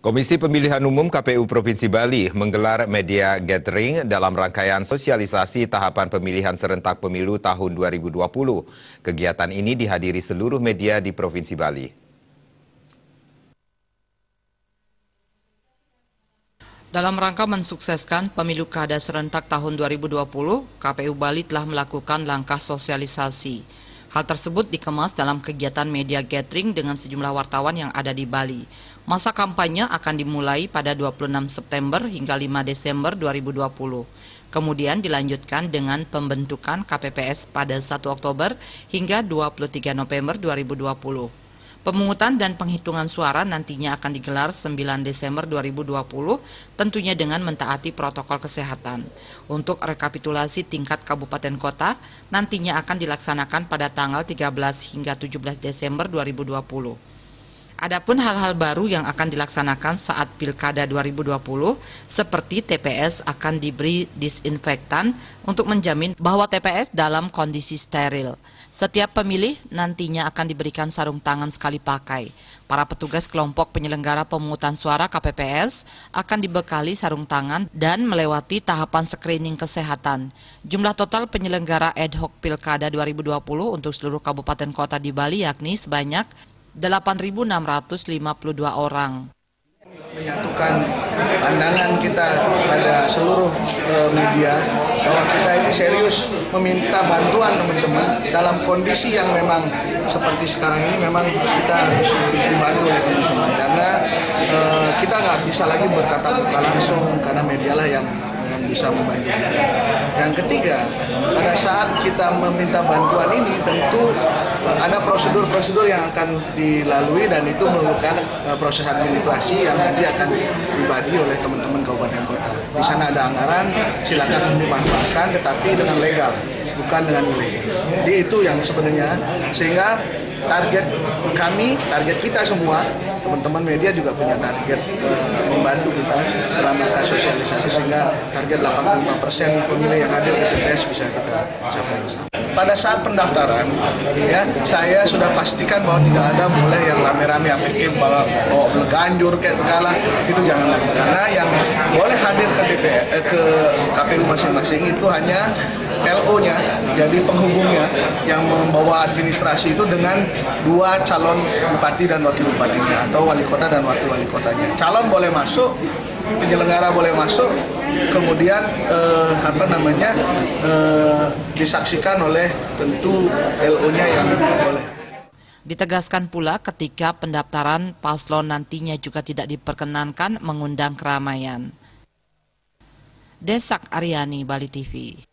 Komisi Pemilihan Umum KPU Provinsi Bali menggelar media gathering dalam rangkaian sosialisasi tahapan pemilihan serentak pemilu tahun 2020. Kegiatan ini dihadiri seluruh media di Provinsi Bali. Dalam rangka mensukseskan pemilu kada serentak tahun 2020, KPU Bali telah melakukan langkah sosialisasi. Hal tersebut dikemas dalam kegiatan media gathering dengan sejumlah wartawan yang ada di Bali. Masa kampanye akan dimulai pada 26 September hingga 5 Desember 2020. Kemudian dilanjutkan dengan pembentukan KPPS pada 1 Oktober hingga 23 November 2020. Pemungutan dan penghitungan suara nantinya akan digelar 9 Desember 2020, tentunya dengan mentaati protokol kesehatan. Untuk rekapitulasi tingkat kabupaten kota, nantinya akan dilaksanakan pada tanggal 13 hingga 17 Desember 2020. Adapun hal-hal baru yang akan dilaksanakan saat Pilkada 2020 seperti TPS akan diberi disinfektan untuk menjamin bahwa TPS dalam kondisi steril. Setiap pemilih nantinya akan diberikan sarung tangan sekali pakai. Para petugas kelompok penyelenggara pemungutan suara KPPS akan dibekali sarung tangan dan melewati tahapan screening kesehatan. Jumlah total penyelenggara ad hoc Pilkada 2020 untuk seluruh kabupaten kota di Bali yakni sebanyak 8.652 orang. Menyatukan pandangan kita pada seluruh uh, media bahwa kita ini serius meminta bantuan teman-teman dalam kondisi yang memang seperti sekarang ini memang kita harus dibantu oleh teman-teman karena uh, kita nggak bisa lagi bertatap muka langsung karena medialah yang yang bisa membantu kita. Yang ketiga, pada saat kita meminta bantuan ini tentu eh, ada prosedur-prosedur yang akan dilalui dan itu memerlukan eh, proses administrasi yang nanti akan dibagi oleh teman-teman kabupaten kota. Di sana ada anggaran, silakan dimanfaatkan tetapi dengan legal, bukan dengan ilegal. Jadi itu yang sebenarnya sehingga target kami, target kita semua, teman-teman media juga punya target uh, membantu kita dalam rangka sosialisasi sehingga target 85% pemilih yang hadir di TPS bisa kita capai bersama. Pada saat pendaftaran, ya saya sudah pastikan bahwa tidak ada boleh yang rame-rame APK bawa bawa ganjur kayak segala itu jangan karena yang boleh hadir ke TPS eh, ke KPU masing-masing itu hanya LO-nya, jadi penghubungnya yang membawa administrasi itu dengan dua calon bupati dan wakil bupatinya atau wali kota dan wakil wali kotanya. Calon boleh masuk, penyelenggara boleh masuk, kemudian eh, apa namanya eh, disaksikan oleh tentu LO-nya yang boleh. Ditegaskan pula ketika pendaftaran paslon nantinya juga tidak diperkenankan mengundang keramaian. Desak Aryani, Bali TV.